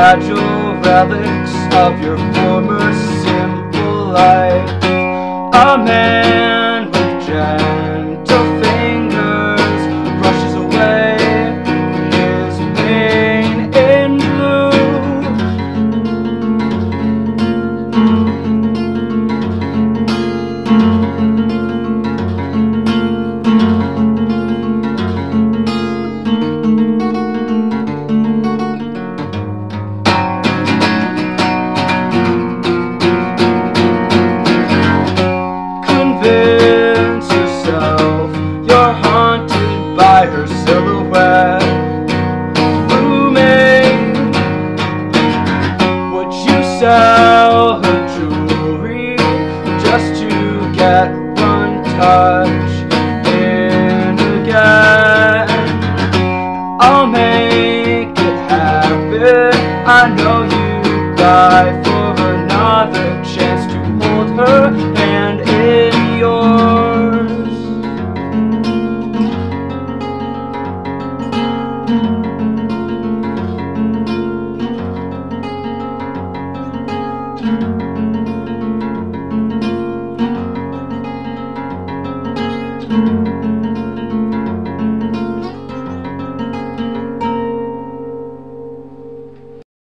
fragile relics of your former simple life. Amen. Her silhouette. Looming, would you sell her jewelry just to get one touch in again? I'll make it happen. I know you die for another thank you